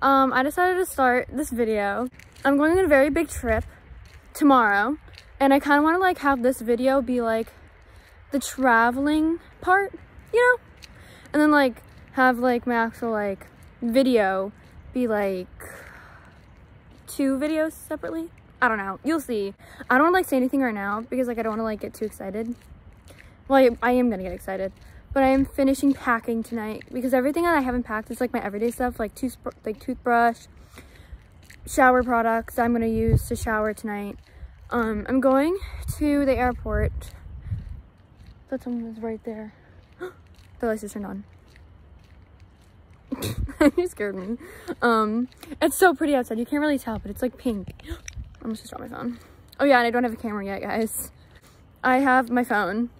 um, I decided to start this video. I'm going on a very big trip tomorrow and I kind of want to like have this video be like the traveling part, you know? And then like have like my actual like video be like two videos separately. I don't know. You'll see. I don't like say anything right now because like I don't want to like get too excited. Well, I, I am going to get excited. But I am finishing packing tonight because everything that I haven't packed is like my everyday stuff like tooth like toothbrush, shower products I'm going to use to shower tonight. Um, I'm going to the airport. That someone is right there. the lights just turned on. you scared me. Um, it's so pretty outside. You can't really tell, but it's like pink. I almost just dropped my phone. Oh yeah, and I don't have a camera yet, guys. I have my phone.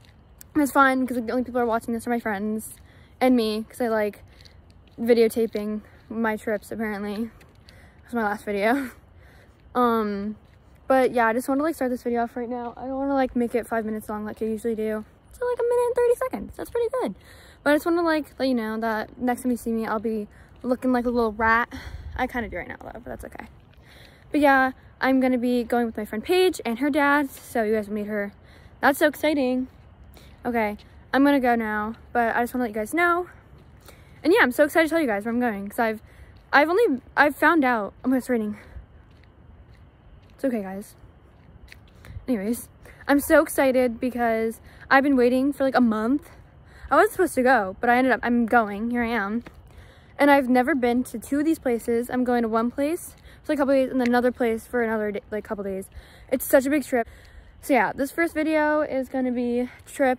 It's fine because the only people are watching this are my friends and me because I like videotaping my trips apparently. That's my last video. Um, but yeah, I just want to like start this video off right now. I don't want to like make it five minutes long like I usually do. So like a minute and 30 seconds. That's pretty good. But I just want to like let you know that next time you see me, I'll be looking like a little rat. I kind of do right now though, but that's okay. But yeah, I'm going to be going with my friend Paige and her dad. So you guys will meet her. That's so exciting. Okay, I'm to go now, but I just want to let you guys know. And yeah, I'm so excited to tell you guys where I'm going because I've, I've only, I've found out, oh, it's raining. It's okay, guys. Anyways, I'm so excited because I've been waiting for like a month. I wasn't supposed to go, but I ended up, I'm going. Here I am. And I've never been to two of these places. I'm going to one place for like a couple days and then another place for another day, like couple days. It's such a big trip. So yeah, this first video is to be trip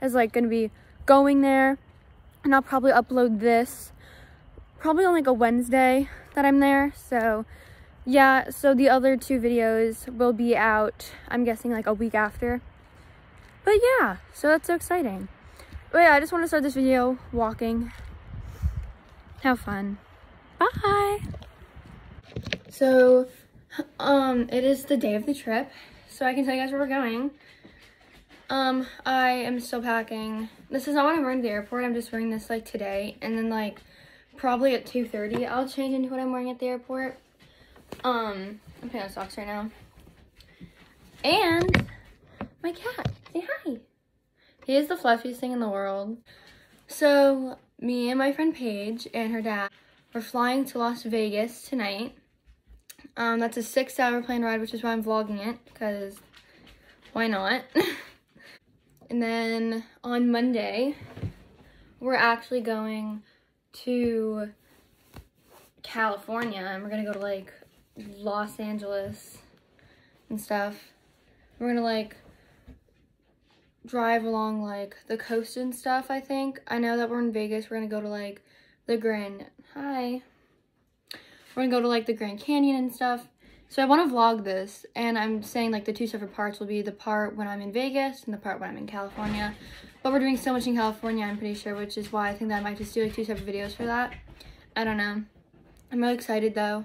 is like to be going there and I'll probably upload this probably on like a Wednesday that I'm there. So yeah, so the other two videos will be out, I'm guessing like a week after. But yeah, so that's so exciting. But yeah, I just want to start this video walking. Have fun. Bye! So, um, it is the day of the trip, so I can tell you guys where we're going. Um, I am still packing. This is not what I'm wearing to the airport. I'm just wearing this like today, and then like probably at 2.30, I'll change into what I'm wearing at the airport. Um, I'm putting on socks right now. And my cat, say hi. He is the fluffiest thing in the world. So me and my friend Paige and her dad we're flying to Las Vegas tonight. Um, that's a six hour plane ride, which is why I'm vlogging it, because why not? and then on Monday, we're actually going to California and we're gonna go to like Los Angeles and stuff. We're gonna like drive along like the coast and stuff, I think. I know that we're in Vegas. We're gonna go to like the Grand, hi. We're gonna go to like the Grand Canyon and stuff. So I want to vlog this and I'm saying like the two separate parts will be the part when I'm in Vegas and the part when I'm in California. But we're doing so much in California, I'm pretty sure, which is why I think that I might just do like two separate videos for that. I don't know. I'm really excited though.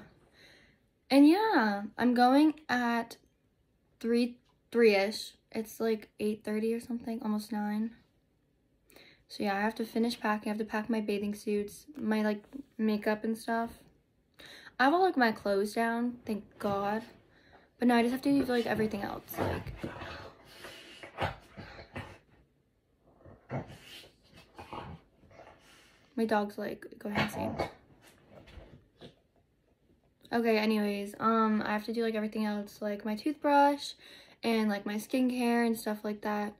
And yeah, I'm going at 3, 3-ish. It's like 8.30 or something, almost 9. So yeah, I have to finish packing. I have to pack my bathing suits, my like makeup and stuff. I have all like my clothes down, thank God. But no, I just have to do like everything else. Like my dog's like going insane. Okay, anyways, um, I have to do like everything else, like my toothbrush and like my skincare and stuff like that.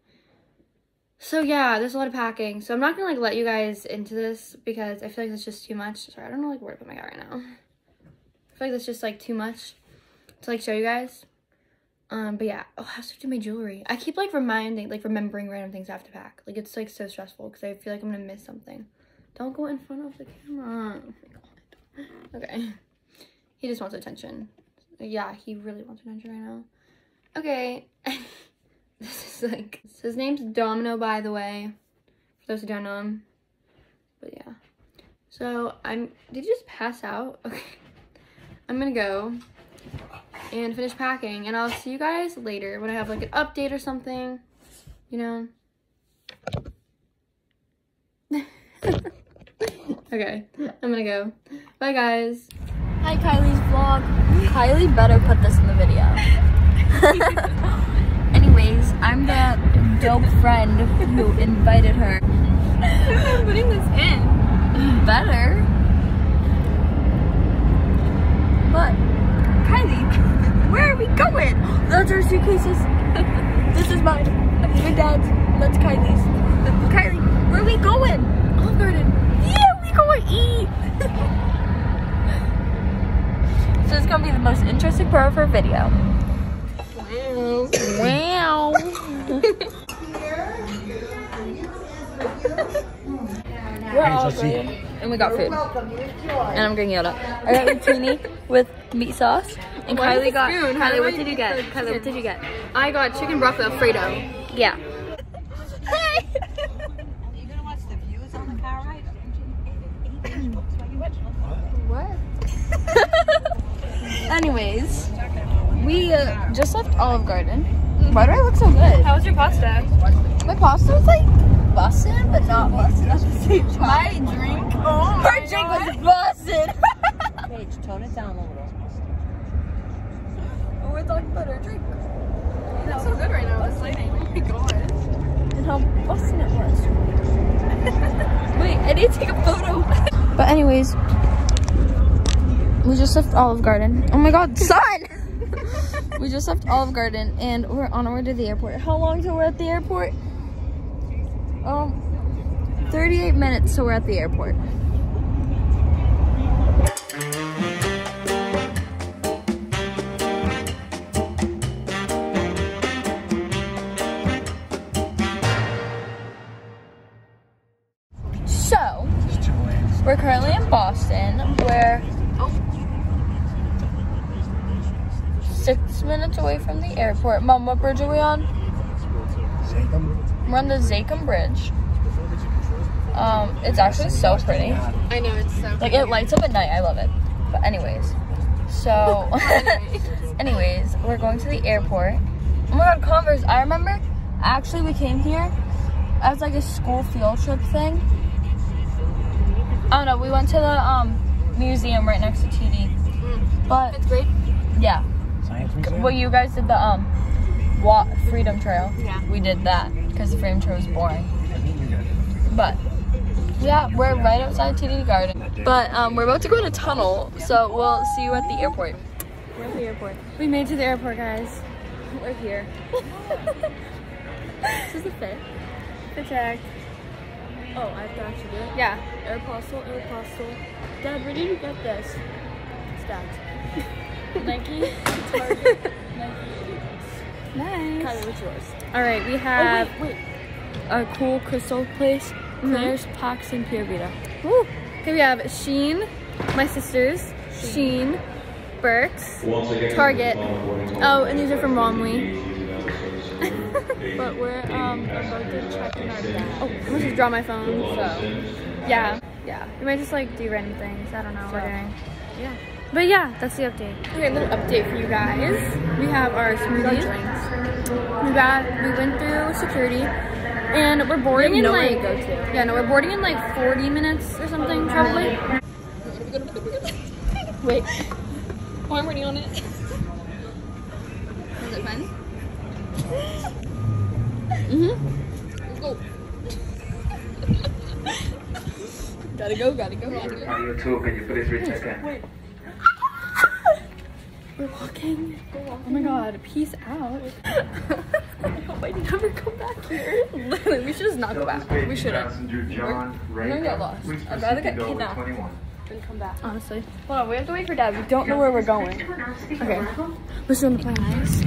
So yeah, there's a lot of packing. So I'm not gonna like let you guys into this because I feel like it's just too much. Sorry, I don't know like where to put my cat right now. Feel like that's just like too much to like show you guys. Um, but yeah, oh, I have to do my jewelry. I keep like reminding, like remembering random things I have to pack. Like it's like so stressful because I feel like I'm gonna miss something. Don't go in front of the camera. Oh okay. He just wants attention. Yeah, he really wants attention right now. Okay. this is like, his name's Domino, by the way. For those who don't know him. But yeah. So, I'm, did you just pass out? Okay. I'm gonna go and finish packing. And I'll see you guys later when I have like an update or something. You know? okay. I'm gonna go. Bye, guys. Hi, Kylee's vlog. Kylee better put this in the video. Anyways, I'm the dope friend who invited her. I'm putting this in. Better. But, Kylee, where are we going? Those are suitcases. this is mine. Your dad's. That's Kylee's. Kylee, where are we going? Olive Garden. Yeah, we go eat. so it's gonna be the most interesting part of our video. Wow. Wow. We're all going, and we got food. And I'm getting yelled at. I got rotini with meat sauce, and Why Kylee got. spoon? Kylee, what did you get? Kylee, what did you get? I got chicken broccoli Alfredo. Yeah. Are you gonna watch the views on the car ride? What? Anyways, we uh, just left Olive Garden. Why do I look so good? How was your pasta? My pasta was like bussin', but not bussin' at the same time. My drink. Oh Her drink was bussin'. Paige, tone it down a little. oh, we're talking about her drink That's so good right now. It's lighting. Oh my god. and how bussin' it was. Wait, I need to take a photo. but anyways, we just left Olive Garden. Oh my God, sun! we just left Olive Garden and we're on our way to the airport. How long till we're at the airport? Um, 38 minutes so we're at the airport. So, we're currently in Boston, where six minutes away from the airport. Mom, what bridge are we on? We're on the Zakim Bridge. Um, it's actually so pretty. I know it's so. Like it lights up at night. I love it. But anyways, so anyways, we're going to the airport. Oh my god, Converse! I remember. Actually, we came here as like a school field trip thing. Oh no, we went to the um museum right next to TD. But It's great. yeah, Science Museum? well, you guys did the um wa- Freedom Trail. Yeah. We did that because the Freedom Trail was boring. But yeah, we're right outside TD Garden. But um, we're about to go in a tunnel, so we'll see you at the airport. We're at the airport. We made it to the airport, guys. We're here. this is the fit. Good check. Oh, I have to actually do it. Yeah. Aeropostale, Aeropostale. Dad, where did you get this? It's Dad's. Nike, Target, Nike. Nice. Kylee, what's yours? All right, we Oh, have. wait, wait. A cool crystal place. Claire's, Pax, and Pura Vida. Woo. Okay, we have Shein, my sisters, Shein, Burks, Target. Oh, and these are from Romley. But we're um about to check in our bag. Oh, I'm gonna just draw my phone. So, yeah, yeah. We might just like do random things. I don't know what we're doing. yeah. But yeah, that's the update. Okay, a little update for you guys. We have our smoothies. We got, we went through security, and we're boarding in like, go to. yeah, no, we're boarding in like 40 minutes or something, probably. Wait. Oh, I'm already on it. Is it. Was it fun? Mm-hmm. Gotta go, gotta go, gotta go. On YouTube, can you please recheck in? We're walking. Oh my god, peace out. I hope I never come back here. Literally, we should just not go back. We shouldn't. Passenger John we're gonna get lost. I'd rather get kidnapped. 21. Then come back. Honestly. Hold on, we have to wait for Dad. We don't know where we're going. Okay. Let's on the plane, guys.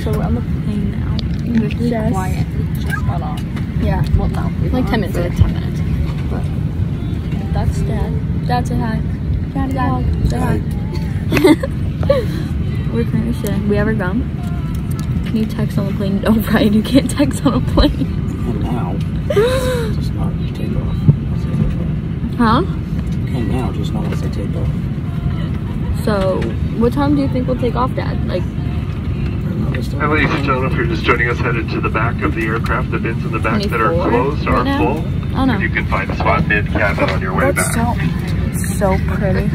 So we're on the plane now. With Jess. Quiet. We just got off. Yeah. Well, no. we've Like 10 minutes. For 10 minutes. But that's Dad. Dad, say hi. Dad, Dad. Say hi. we're currently sitting. We have our gum. Can you text on the plane? No, Brian, you can't text on a plane. And now, just not take off. Once they take off. Huh? Okay, now, just not once they take off. So, what time do you think we'll take off, Dad? Like, No, Hi, ladies and gentlemen, if you're just joining us, headed to the back of the aircraft. The bins in the back that are closed are right now? full. Oh, no. You can find a spot mid cabin on your way that's back. so, so pretty.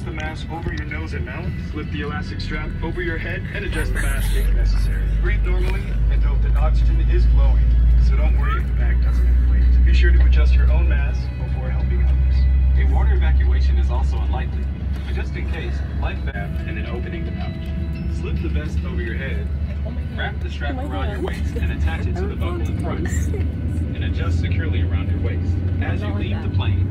Place the mask over your nose and mouth, slip the elastic strap over your head, and adjust the mask if necessary. Breathe normally and note that oxygen is flowing, so don't worry if the bag doesn't inflate. Be sure to adjust your own mask before helping others. A water evacuation is also unlikely, but just in case, life vest and an opening to pouch. Slip the vest over your head, wrap the strap oh around your waist and attach it to the buckle in front, and adjust securely around your waist as you leave the plane.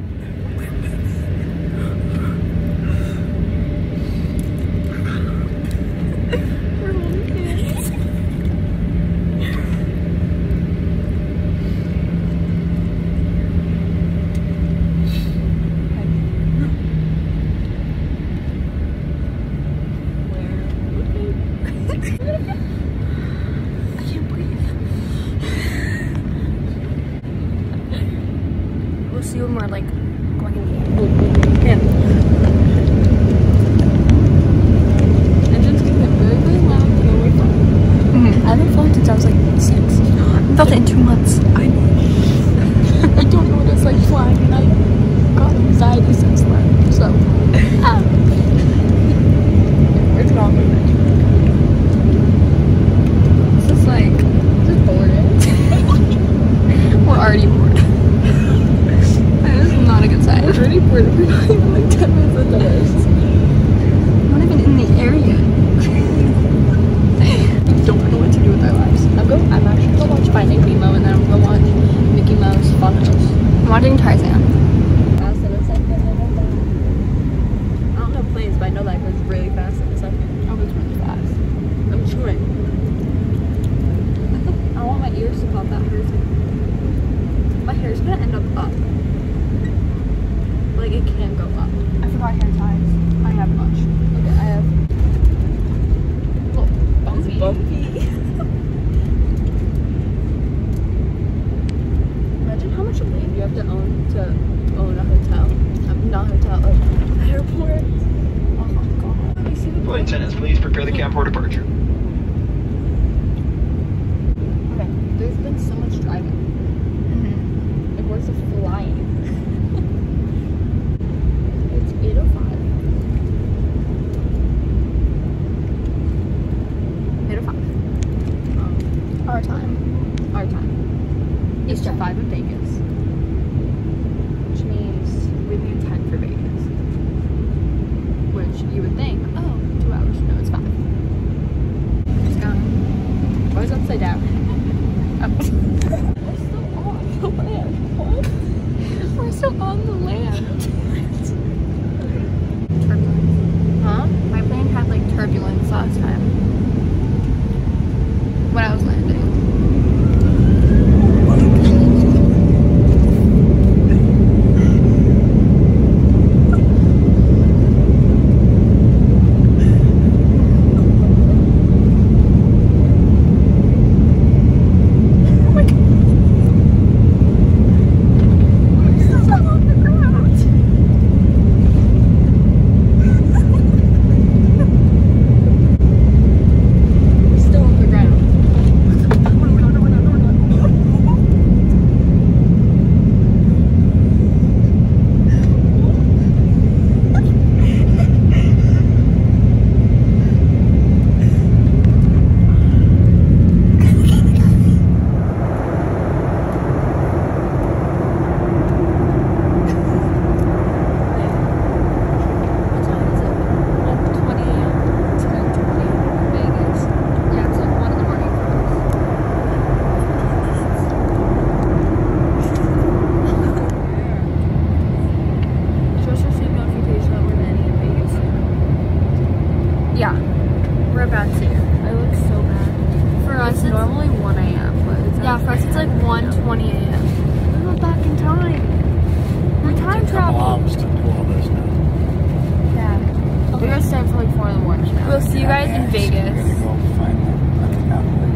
guys in Vegas.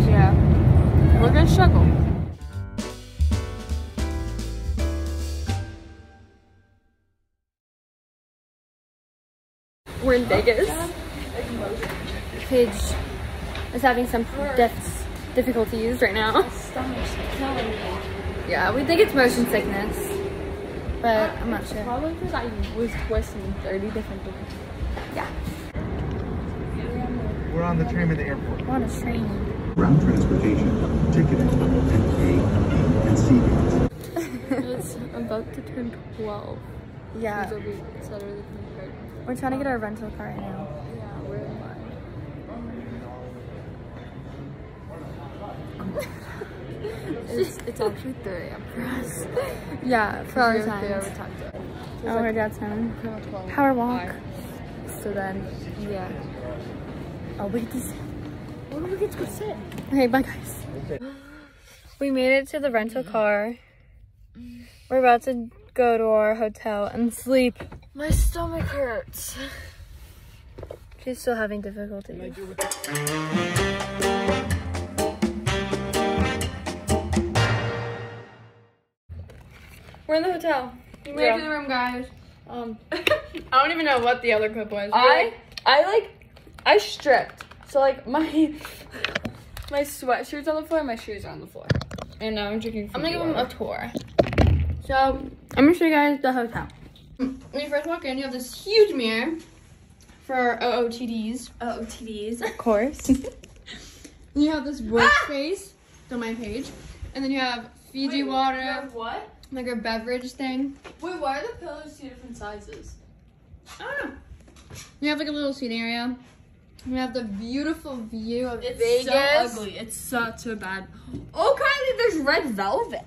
Yeah. We're gonna struggle. We're in Vegas. Paige is having some def difficulties right now. Yeah, we think it's motion sickness, but I'm not sure. Probably because I was twisting 30 different things. Yeah. We're on the train at the airport. We're on a train. ground transportation, ticketing, and A, B, and C gates. It's about to turn 12. Yeah, So we Saturday the 23rd. we're trying to get our rental car right now. Yeah, we're in line. it's, it's actually 3 a.m. for us. Yeah, for our oh, We're there time. with time zone. Oh, our dad's time. Pretty much long. Power walk. Five. So then, Yeah. Oh, we get to sit. What do we get to go sit? Okay, bye guys. We made it to the rental car. We're about to go to our hotel and sleep. My stomach hurts. She's still having difficulty. We're in the hotel. We made it to the room, guys. Um, I don't even know what the other clip was. I I like I stripped. So like my my sweatshirt's on the floor, my shoes are on the floor. And now I'm drinking I'm gonna Fiji give them a tour. So I'm gonna show you guys the hotel. When you first walk in, you have this huge mirror for OOTDs. OOTDs, of course. you have this workspace ah! on my page, and then you have Fiji water, what? like a beverage thing. Wait, why are the pillows two different sizes? I don't know. You have like a little seating area. You have the beautiful view of It's Vegas. so ugly. It's such a bad. Oh, Kylee, there's red velvet.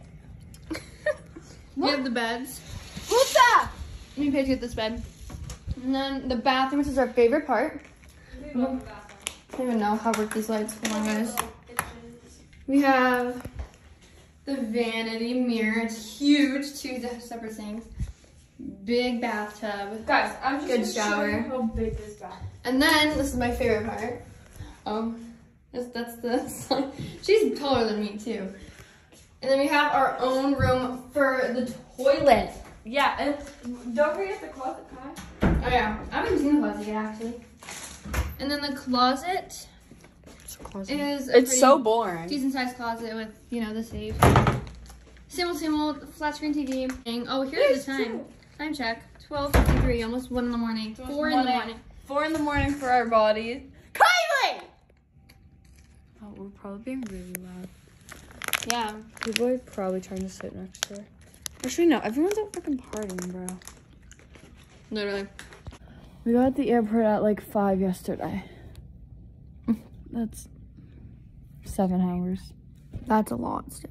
we have the beds. What's that? Let me page get this bed. And then the bathroom, which is our favorite part. I don't even know how work these lights. Hold on, guys. We have the vanity mirror. It's huge. Two separate sinks. Big bathtub. Guys, I'm just Good gonna show shower. you how big this bath. And then this is my favorite part. Um, that's that's the. She's taller than me too. And then we have our own room for the toilet. Yeah, and don't forget the closet, Kai. Oh yeah, I haven't seen the closet yet actually. And then the closet is a It's so boring. decent sized closet with you know the safe. Simple, simple, flat screen TV. Oh, here's the time. Time check. 12:53, almost one in the morning. Four in the 1 morning. Four in the morning for our bodies. Kylee! Oh, we're probably being really loud. Yeah. People are probably trying to sit next to her. Actually, no. Everyone's out fucking partying, bro. Literally. We got at the airport at like five yesterday. That's seven hours. That's a lot still.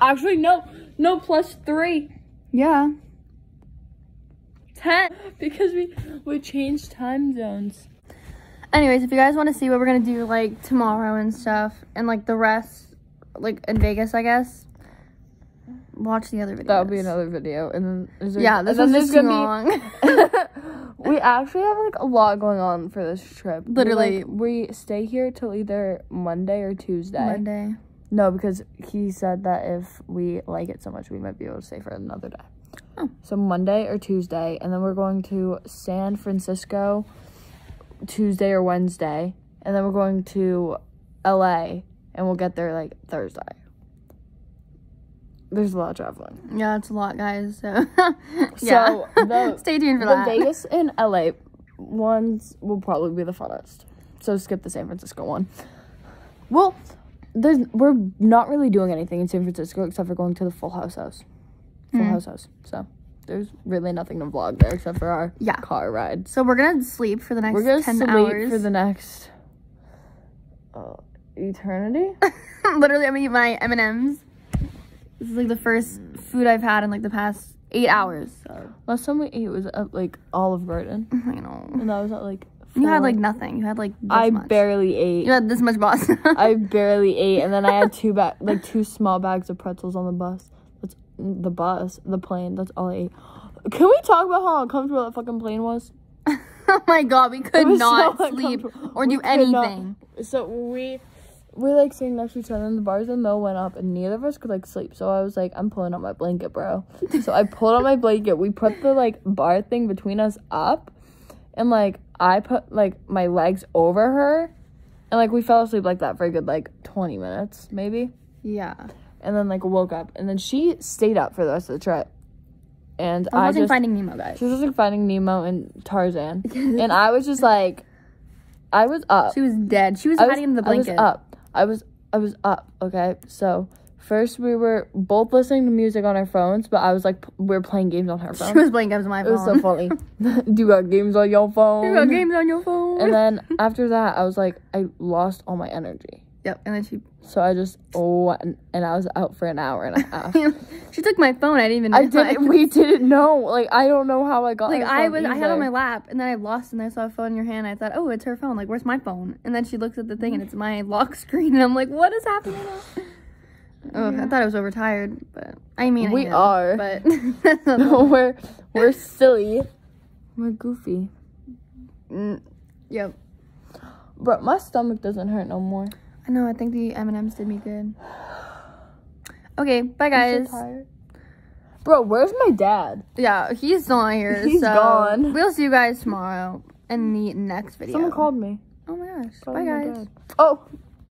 Actually, no, no, plus three. Yeah. Ten. Because we we changed time zones. Anyways, if you guys want to see what we're gonna do like tomorrow and stuff, and like the rest, like in Vegas, I guess, watch the other video That would be another video, and then is there, Yeah, this is just too long. we actually have like a lot going on for this trip. Literally. like, we stay here till either Monday or Tuesday. Monday. No, because he said that if we like it so much, we might be able to stay for another day. Oh. So Monday or Tuesday, and then we're going to San Francisco Tuesday or Wednesday, and then we're going to LA, and we'll get there like Thursday. There's a lot of traveling. Yeah, it's a lot, guys. So, yeah. So, the- stay tuned for The that. Vegas and LA ones will probably be the funnest. So skip the San Francisco one. Well, there's we're not really doing anything in San Francisco except for going to the Full House house. Full Hmm. House house. So there's really nothing to vlog there except for our Yeah. car ride. So we're gonna sleep for the next We're gonna 10 sleep hours. for the next uh, eternity. Literally, I'm gonna eat my M&Ms. This is like the first food I've had in like the past eight hours. So, Last time we ate was at like Olive Garden, you know. and that was at like. You had like nothing. You had like this I much. barely ate. You had this much boss. I barely ate, and then I had two ba- like two small bags of pretzels on the bus. The bus, the plane. That's all I ate. Can we talk about how uncomfortable that fucking plane was? oh my god, we could not so sleep or do not- anything. So we we like sitting next to each other, and the bars in the middle went up, and neither of us could like sleep. So I was like, I'm pulling out my blanket, bro. so I pulled out my blanket. We put the like bar thing between us up, and like I put like my legs over her, and like we fell asleep like that for a good like 20 minutes, maybe. Yeah. And then like woke up and then she stayed up for the rest of the trip and I was I watching just Finding Nemo, guys. she was just like Finding Nemo and Tarzan, and I was just like, I was up. She was dead. She was I was, hiding in the I was blanket. up. I was I was up. Okay, so first we were both listening to music on our phones, but I was like, we are playing games on her phone. She was playing games on my phone. it was so funny. Do you got games on your phone? You got games on your phone. And then after that, I was like, I lost all my energy. yep. And then she So I just oh, and, and I was out for an hour and a half. she took my phone. I didn't even. I didn't. We didn't know. Like I don't know how I got. Like I was, I had it on my lap, and then I lost, and I saw a phone in your hand. I thought, oh, it's her phone. Like, where's my phone? And then she looks at the thing, and it's my lock screen, and I'm like, what is happening? Oh, I thought I was overtired, but I mean, I We are. but we're we're silly. We're goofy. Mm, yep. But my stomach doesn't hurt no more. I know. I think the M and M's did me good. Okay, bye guys. so. Bro, where's my dad? Yeah, he's still not here. He's so gone. We'll see you guys tomorrow in the next video. Someone called me. Oh my gosh. Called bye guys. Oh,